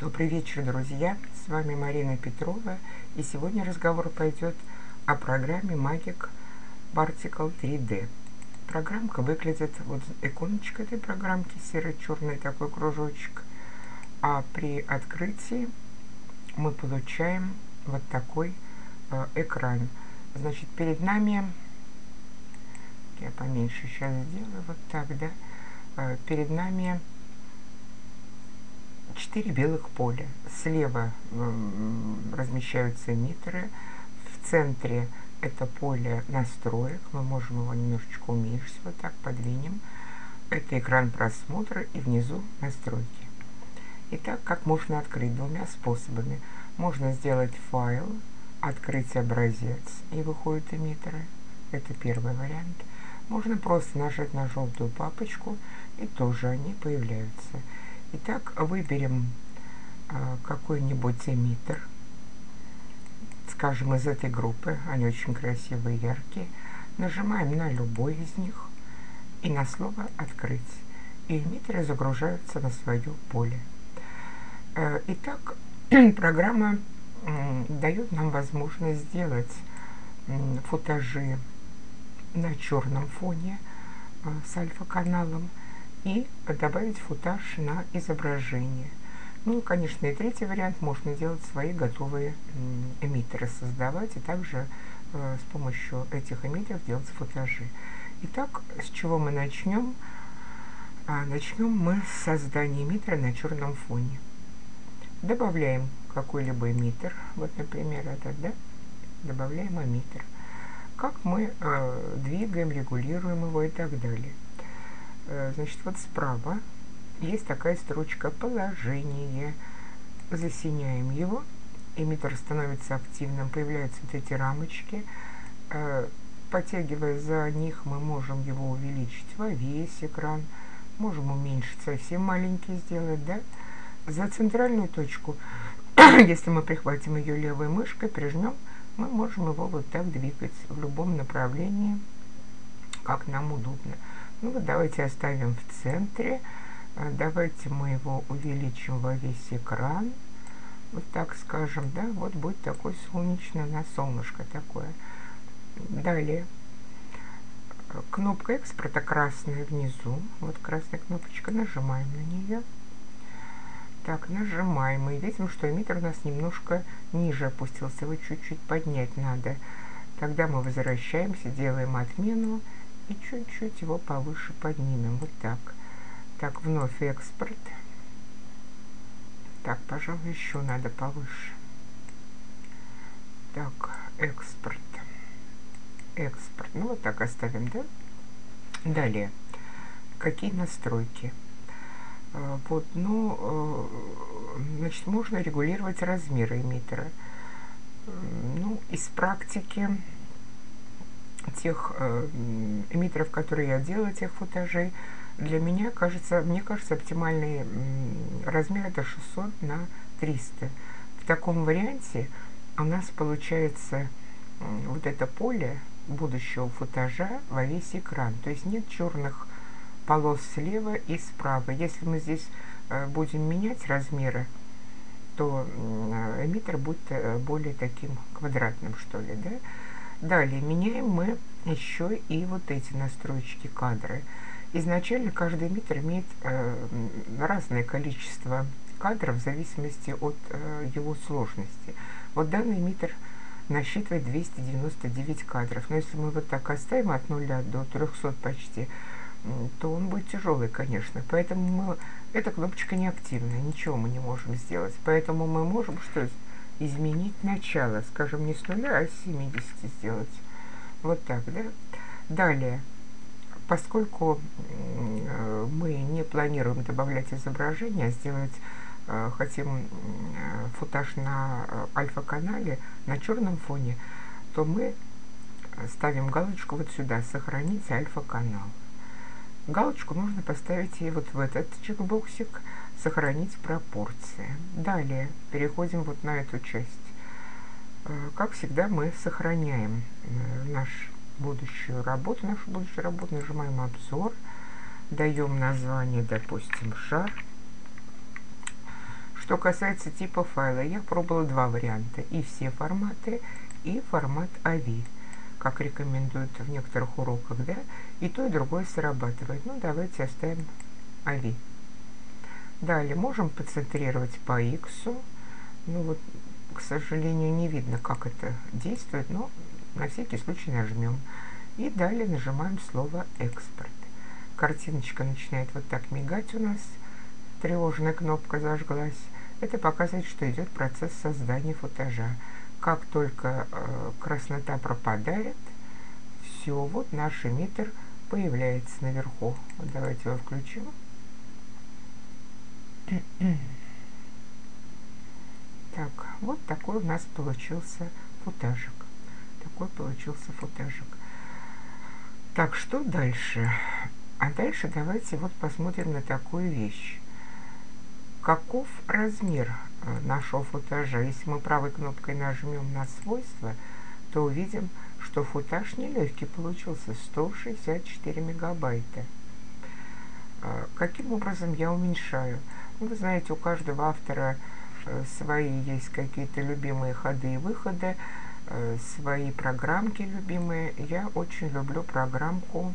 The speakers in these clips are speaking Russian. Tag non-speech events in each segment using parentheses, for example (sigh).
Добрый вечер, друзья! С вами Марина Петрова, и сегодня разговор пойдет о программе Magic Particle 3D. Программка выглядит, вот иконочка этой программки, серый-черный такой кружочек, а при открытии мы получаем вот такой э, экран. Значит, перед нами, я поменьше сейчас сделаю, вот так, да, э, перед нами четыре белых поля. Слева размещаются эмиттеры, в центре это поле настроек, мы можем его немножечко уменьшить, вот так подвинем. Это экран просмотра и внизу настройки. Итак, как можно открыть двумя способами. Можно сделать файл, открыть образец и выходят эмиттеры. Это первый вариант. Можно просто нажать на желтую папочку и тоже они появляются. Итак, выберем а, какой-нибудь эмиттер, скажем, из этой группы, они очень красивые, яркие. Нажимаем на любой из них и на слово «Открыть». И эмиттеры загружаются на свое поле. Э, итак, (clears throat) программа дает нам возможность сделать футажи на черном фоне э, с альфа-каналом и добавить футаж на изображение. Ну, конечно, и третий вариант, можно делать свои готовые эмиттеры, создавать, и также э, с помощью этих эмиттеров делать футажи. Итак, с чего мы начнем? А, начнем мы с создания эмиттера на черном фоне. Добавляем какой-либо эмиттер, вот, например, этот, да? Добавляем эмиттер. Как мы э, двигаем, регулируем его и так далее. Э, значит, вот справа есть такая строчка «Положение». Засеняем его. Эмиттер становится активным, появляются вот эти рамочки. Э, Подтягивая за них, мы можем его увеличить во весь экран. Можем уменьшить, совсем маленький сделать, да? За центральную точку, (coughs) если мы прихватим ее левой мышкой, прижмем, мы можем его вот так двигать в любом направлении, как нам удобно. Ну давайте оставим в центре. А, давайте мы его увеличим во весь экран. Вот так скажем, да, вот будет такой солнечный на солнышко такое. Далее. Кнопка экспорта красная внизу. Вот красная кнопочка. Нажимаем на нее. Так, нажимаем. И видим, что эмиттер у нас немножко ниже опустился. Его чуть-чуть поднять надо. Тогда мы возвращаемся, делаем отмену и чуть-чуть его повыше поднимем. Вот так. Так, вновь экспорт. Так, пожалуй, еще надо повыше. Так, экспорт. Экспорт. Ну, вот так оставим, да? Далее. Какие настройки? А, вот, ну, э, значит, можно регулировать размеры эмиттера. Ну, из практики тех э, которые я делала, тех футажей, для меня кажется, мне кажется, оптимальный размер это 600 на 300. В таком варианте у нас получается вот это поле будущего футажа во весь экран. То есть нет черных полос слева и справа. Если мы здесь э, будем менять размеры, то э, эмиттер будет э, более таким квадратным, что ли, да? Далее меняем мы еще и вот эти настройки кадры. Изначально каждый эмиттер имеет э, разное количество кадров в зависимости от э, его сложности. Вот данный эмиттер насчитывает 299 кадров. Но если мы вот так оставим от 0 до 300 почти, то он будет тяжелый, конечно. Поэтому мы, эта кнопочка не активна, ничего мы не можем сделать. Поэтому мы можем что изменить начало, скажем, не с нуля, а с 70 сделать. Вот так, да? Далее, поскольку э, мы не планируем добавлять изображение, а сделать э, хотим э, футаж на э, альфа-канале, на черном фоне, то мы ставим галочку вот сюда «Сохранить альфа-канал». Галочку нужно поставить и вот в этот чекбоксик «Сохранить пропорции». Далее переходим вот на эту часть. Э, как всегда, мы сохраняем э, нашу будущую работу. Нашу будущую работу нажимаем «Обзор», даем название, допустим, «Шар». Что касается типа файла, я пробовала два варианта. И все форматы, и формат AVI, как рекомендуют в некоторых уроках, да. И то, и другое срабатывает. Ну, давайте оставим AVI. Далее можем поцентрировать по X. Ну вот, к сожалению, не видно, как это действует, но на всякий случай нажмем. И далее нажимаем слово «Экспорт». Картиночка начинает вот так мигать у нас – тревожная кнопка зажглась. Это показывает, что идет процесс создания футажа. Как только э, краснота пропадает, все, вот наш эмиттер появляется наверху. Давайте его включим. (clears throat) Так, вот такой у нас получился футажик. Такой получился футажик. Так, что дальше? А дальше давайте вот посмотрим на такую вещь. Каков размер э, нашего футажа? Если мы правой кнопкой нажмем на свойства, то увидим, что футаж нелегкий получился 164 мегабайта. Э, каким образом я уменьшаю? Ну, вы знаете, у каждого автора э, свои есть какие-то любимые ходы и выходы, свои программки любимые. Я очень люблю программку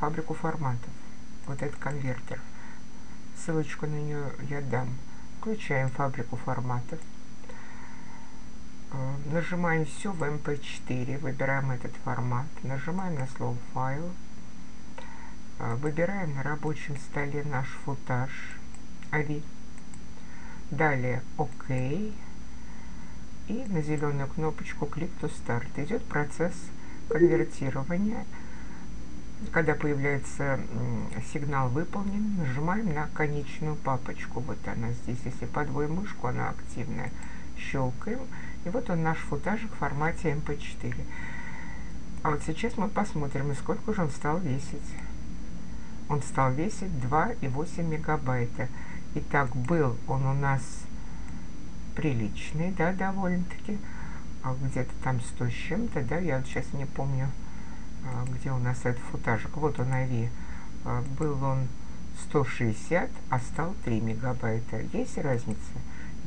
«Фабрику форматов». Вот этот конвертер. Ссылочку на нее я дам. Включаем фабрику форматов. Э, нажимаем все в MP4, выбираем этот формат, нажимаем на слово «Файл», э, выбираем на рабочем столе наш футаж AVI, далее «ОК», и на зеленую кнопочку «Click to Start». Идет процесс конвертирования когда появляется сигнал выполнен, нажимаем на конечную папочку. Вот она здесь. Если подвоим мышку, она активная. Щелкаем. И вот он наш футажик в формате MP4. А вот сейчас мы посмотрим, сколько же он стал весить. Он стал весить 2,8 мегабайта. Итак, был он у нас приличный, да, довольно-таки. А где-то там 100 с чем-то, да, я вот сейчас не помню где у нас этот футажик, вот он AVI, а, был он 160, а стал 3 мегабайта. Есть разница?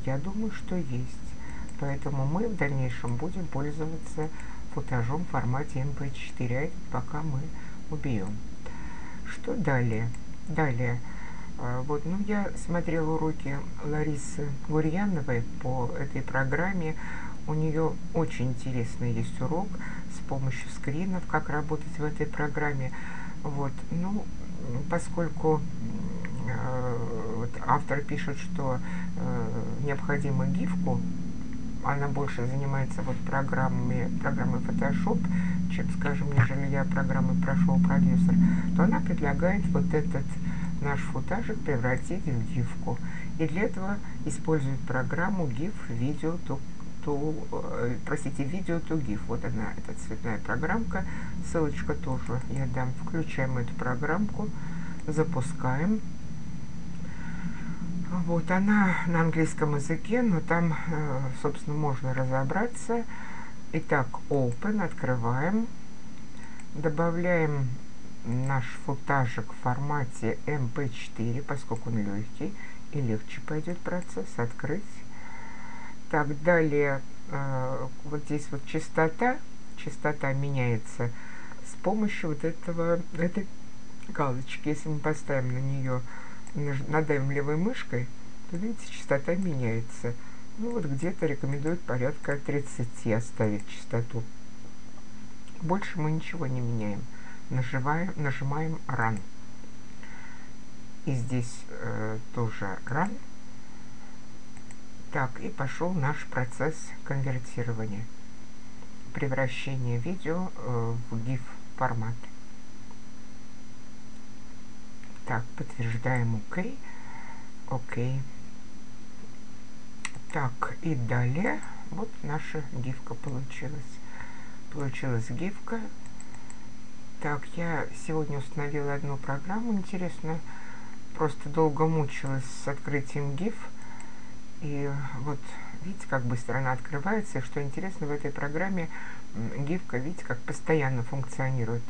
Я думаю, что есть. Поэтому мы в дальнейшем будем пользоваться футажом в формате MP4, а пока мы убьем. Что далее? Далее. А, вот, ну, я смотрела уроки Ларисы Гурьяновой по этой программе. У нее очень интересный есть урок с помощью скринов, как работать в этой программе. Вот, ну, поскольку э, вот автор пишет, что э, необходимо гифку, она больше занимается вот программами, программой Photoshop, чем, скажем, нежели я программой прошел продюсер, то она предлагает вот этот наш футажик превратить в гифку. И для этого использует программу GIF Video to, э, простите, видео to GIF. Вот она, эта цветная программка. Ссылочка тоже я дам. Включаем эту программку, запускаем. Вот она на английском языке, но там, э, собственно, можно разобраться. Итак, Open, открываем. Добавляем наш футажик в формате MP4, поскольку он легкий, и легче пойдет процесс. Открыть. Так, далее, э, вот здесь вот частота, частота меняется с помощью вот этого, этой галочки. Если мы поставим на нее, надавим левой мышкой, то, видите, частота меняется. Ну вот где-то рекомендуют порядка 30 оставить частоту. Больше мы ничего не меняем. Нажимаем, нажимаем Run. И здесь э, тоже Run. Так, и пошел наш процесс конвертирования, превращения видео э, в GIF формат. Так, подтверждаем ОК. ОК. Так, и далее, вот наша гифка получилась. Получилась гифка. Так, я сегодня установила одну программу, интересно, просто долго мучилась с открытием GIF. И вот видите, как быстро она открывается. И что интересно, в этой программе гифка, видите, как постоянно функционирует.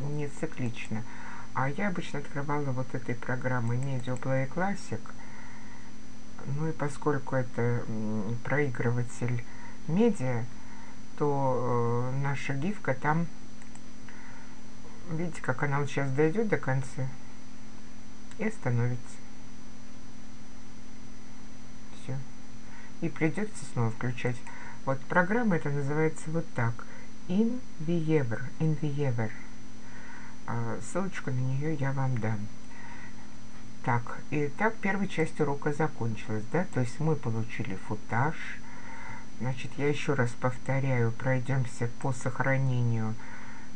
Не циклично. А я обычно открывала вот этой программой Media Play Classic. поскольку это проигрыватель медиа, то э, наша гифка там, видите, как она вот сейчас дойдет до конца и остановится. Все. И придется снова включать. Вот программа это называется вот так. InViewer. InViewer. А, ссылочку на нее я вам дам. Так, и так первая часть урока закончилась, да, то есть мы получили футаж. Значит, я еще раз повторяю, пройдемся по сохранению,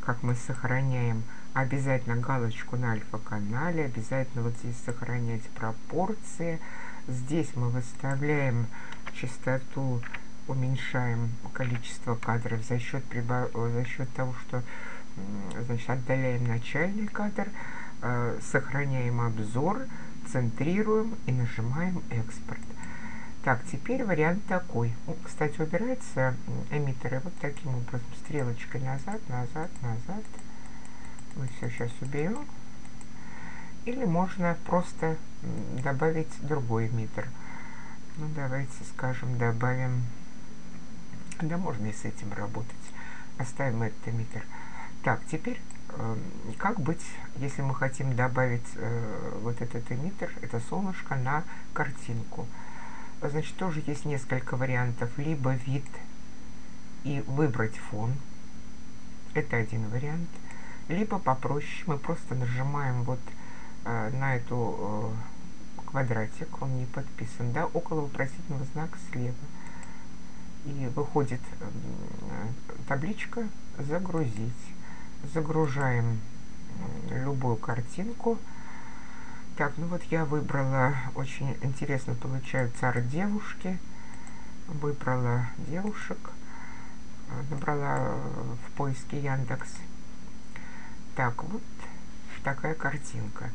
как мы сохраняем обязательно галочку на альфа-канале, обязательно вот здесь сохранять пропорции. Здесь мы выставляем частоту, уменьшаем количество кадров за счет, прибав... за счет того, что значит, отдаляем начальный кадр, э, сохраняем обзор, центрируем и нажимаем экспорт. Так, теперь вариант такой. Кстати, убираются эмиттеры вот таким образом, стрелочкой назад, назад, назад. Мы все сейчас уберем. Или можно просто добавить другой эмиттер. Ну, давайте, скажем, добавим... Да, можно и с этим работать. Оставим этот эмиттер. Так, теперь э, как быть, если мы хотим добавить э, вот этот эмиттер, это солнышко, на картинку? Значит, тоже есть несколько вариантов. Либо вид и выбрать фон. Это один вариант. Либо попроще, мы просто нажимаем вот э, на эту э, квадратик, он не подписан, да, около вопросительного знака слева. И выходит табличка «Загрузить» загружаем любую картинку. Так, ну вот я выбрала, очень интересно получаются арт-девушки. Выбрала девушек, набрала в поиске Яндекс. Так, вот такая картинка.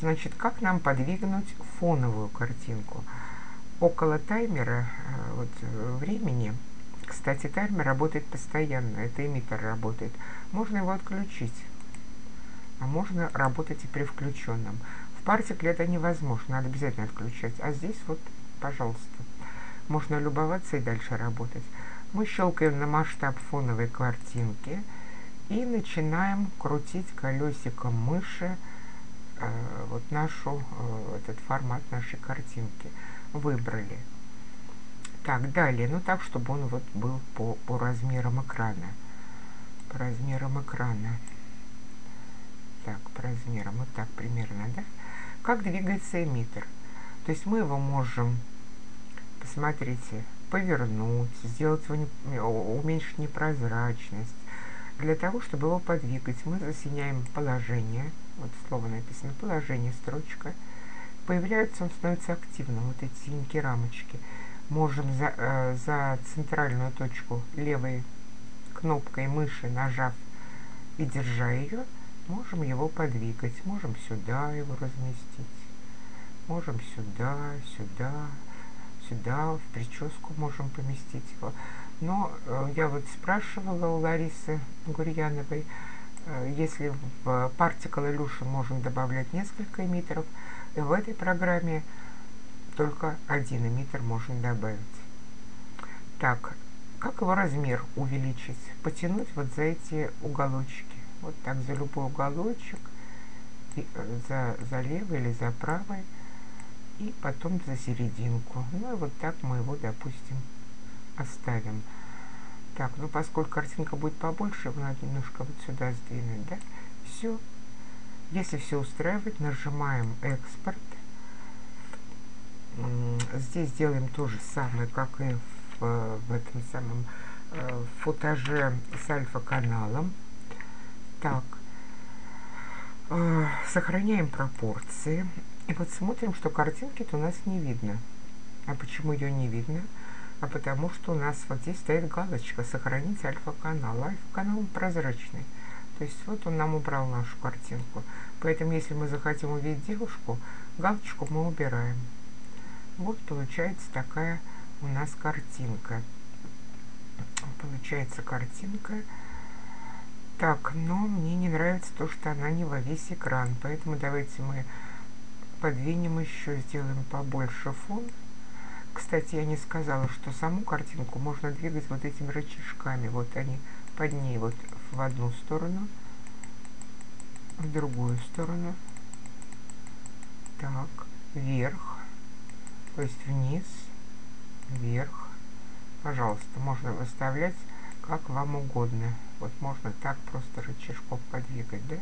Значит, как нам подвигнуть фоновую картинку? Около таймера э, вот, времени кстати, таймер работает постоянно, это эмиттер работает. Можно его отключить, а можно работать и при включенном. В партикле это невозможно, надо обязательно отключать. А здесь вот, пожалуйста, можно любоваться и дальше работать. Мы щелкаем на масштаб фоновой картинки и начинаем крутить колесиком мыши э, вот нашу, э, этот формат нашей картинки. Выбрали. Так, далее, ну так, чтобы он вот был по, по размерам экрана. По размерам экрана. Так, по размерам, вот так примерно, да? Как двигается эмиттер? То есть мы его можем, посмотрите, повернуть, сделать его, уменьшить непрозрачность. Для того, чтобы его подвигать, мы засеняем положение. Вот слово написано, положение, строчка. Появляется, он становится активным, вот эти синенькие рамочки можем за, э, за центральную точку левой кнопкой мыши, нажав и держа ее, можем его подвигать. Можем сюда его разместить. Можем сюда, сюда, сюда, в прическу можем поместить его. Но э, я вот спрашивала у Ларисы Гурьяновой, если в Particle Illusion можем добавлять несколько эмиттеров, и в этой программе только один эмиттер можно добавить. Так, как его размер увеличить? Потянуть вот за эти уголочки. Вот так за любой уголочек, и, э, за, за левый или за правый, и потом за серединку. Ну и вот так мы его, допустим, оставим. Так, ну поскольку картинка будет побольше, его надо немножко вот сюда сдвинуть, да? Все. Если все устраивает, нажимаем «Экспорт». Здесь делаем то же самое, как и в, в этом самом э, футаже с альфа-каналом. Так, э, сохраняем пропорции. И вот смотрим, что картинки-то у нас не видно. А почему ее не видно? А потому что у нас вот здесь стоит галочка «Сохранить альфа-канал». Альфа-канал прозрачный. То есть вот он нам убрал нашу картинку. Поэтому если мы захотим увидеть девушку, галочку мы убираем. Вот получается такая у нас картинка. Получается картинка. Так, но мне не нравится то, что она не во весь экран. Поэтому давайте мы подвинем еще, сделаем побольше фон. Кстати, я не сказала, что саму картинку можно двигать вот этими рычажками. Вот они под ней вот в одну сторону, в другую сторону. Так, вверх, то есть вниз, вверх. Пожалуйста, можно выставлять как вам угодно. Вот можно так просто рычажком подвигать, да?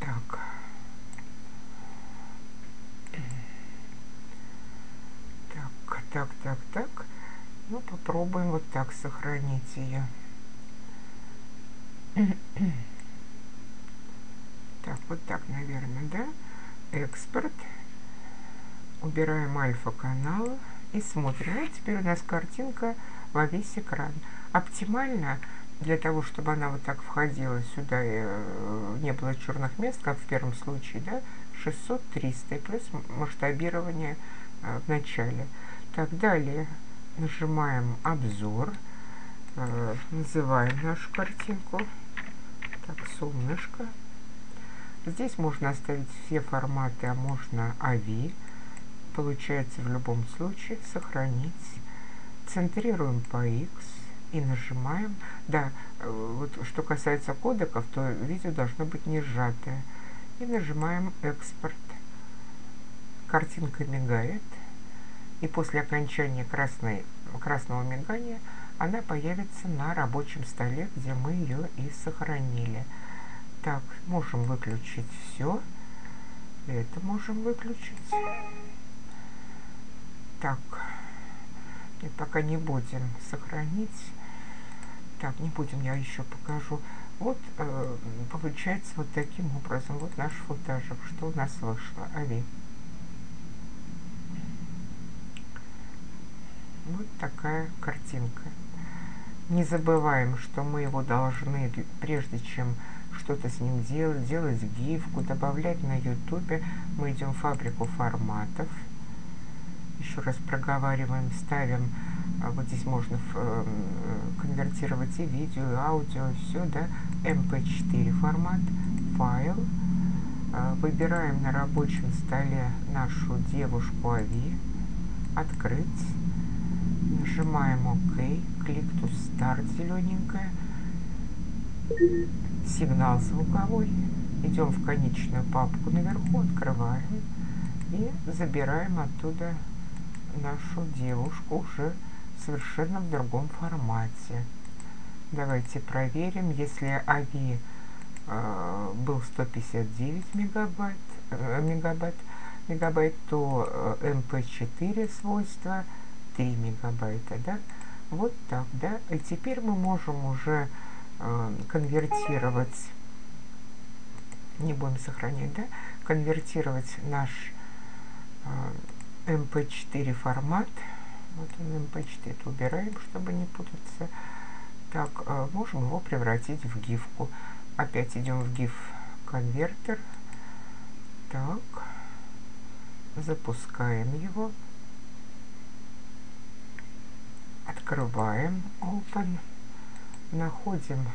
Так. Так, так, так. Ну, попробуем вот так сохранить ее. Так, вот так, наверное, да? Экспорт. Убираем альфа-канал и смотрим. И теперь у нас картинка во весь экран. Оптимально для того, чтобы она вот так входила сюда и э, не было черных мест, как в первом случае, да, 600-300 плюс масштабирование э, в начале. Так, далее нажимаем обзор, э, называем нашу картинку, так, солнышко. Здесь можно оставить все форматы, а можно AVI. Получается в любом случае сохранить. Центрируем по X и нажимаем. Да, э, вот что касается кодеков, то видео должно быть не сжатое. И нажимаем экспорт. Картинка мигает. И после окончания красной, красного мигания она появится на рабочем столе, где мы ее и сохранили. Так, можем выключить все. Это можем выключить. Так, и пока не будем сохранить. Так, не будем, я еще покажу. Вот э, получается вот таким образом. Вот наш футажик, что у нас вышло. Ави. Вот такая картинка. Не забываем, что мы его должны, прежде чем что-то с ним делать, делать гифку, добавлять на ютубе. Мы идем в фабрику форматов. Еще раз проговариваем, ставим, а вот здесь можно э, конвертировать и видео, и аудио, все, да, mp4 формат, файл, э, выбираем на рабочем столе нашу девушку Ави, открыть, нажимаем ОК, клик to start зелененькая, сигнал звуковой, идем в конечную папку наверху, открываем и забираем оттуда нашу девушку уже совершенно в другом формате. Давайте проверим, если AVI э, был 159 мегабайт, э, мегабайт, мегабайт, то э, MP4 свойства 3 мегабайта, да? Вот так, да? И теперь мы можем уже э, конвертировать, не будем сохранять, да? Конвертировать наш э, mp4 формат. Вот он mp4 убираем, чтобы не путаться. Так, э, можем его превратить в гифку. Опять идем в GIF конвертер. Так, запускаем его. Открываем Open. Находим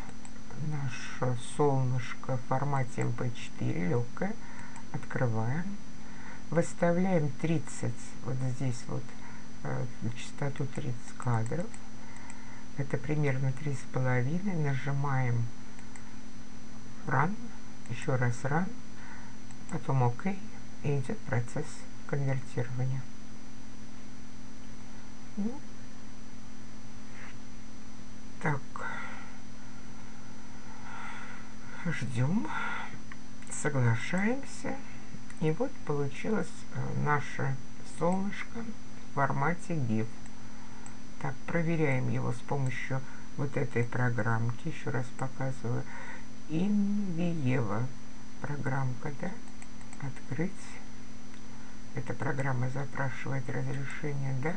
наше солнышко в формате mp4 легкое. Открываем выставляем 30, вот здесь вот, э, частоту 30 кадров. Это примерно 3,5. Нажимаем Run, еще раз Run, потом ОК, и идет процесс конвертирования. Ну, так, ждем, соглашаемся. И вот получилось э, наше солнышко в формате GIF. Так, проверяем его с помощью вот этой программки. Еще раз показываю. Инвиева программка, да? Открыть. Эта программа запрашивает разрешение, да?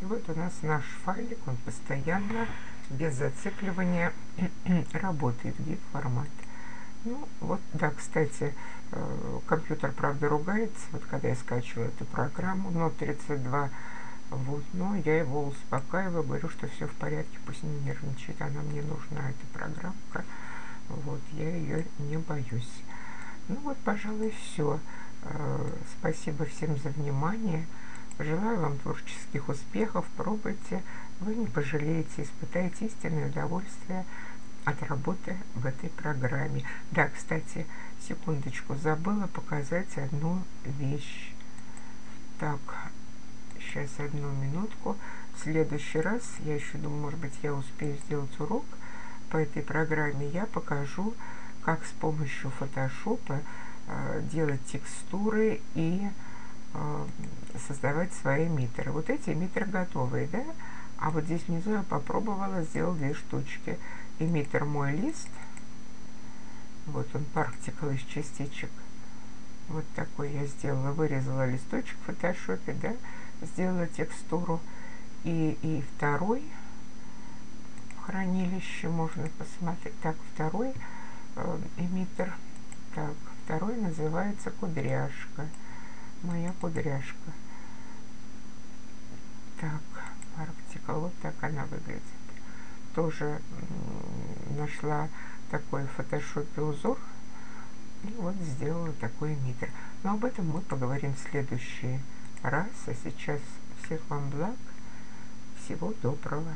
И вот у нас наш файлик, он постоянно, без зацикливания, (clears throat) работает в GIF-формате. Ну, вот, да, кстати, э, компьютер, правда, ругается, вот когда я скачиваю эту программу, но 32, вот, но я его успокаиваю, говорю, что все в порядке, пусть не нервничает, она мне нужна, эта программка, вот, я ее не боюсь. Ну вот, пожалуй, все. Э, спасибо всем за внимание. Желаю вам творческих успехов, пробуйте, вы не пожалеете, испытаете истинное удовольствие от работы в этой программе. Да, кстати, секундочку, забыла показать одну вещь. Так, сейчас одну минутку. В следующий раз, я еще думаю, может быть, я успею сделать урок по этой программе, я покажу, как с помощью фотошопа э, делать текстуры и э, создавать свои митеры. Вот эти митеры готовые, да? А вот здесь внизу я попробовала, сделал две штучки. Эмиттер мой лист. Вот он, партикл из частичек. Вот такой я сделала. Вырезала листочек в фотошопе, да? Сделала текстуру. И, и второй хранилище можно посмотреть. Так, второй э, эмиттер. Так, второй называется кудряшка. Моя кудряшка. Так, Арктика, вот так она выглядит. Тоже нашла такой в фотошопе узор и вот сделала такой эмиттер. Но об этом мы поговорим в следующий раз. А сейчас всех вам благ. Всего доброго.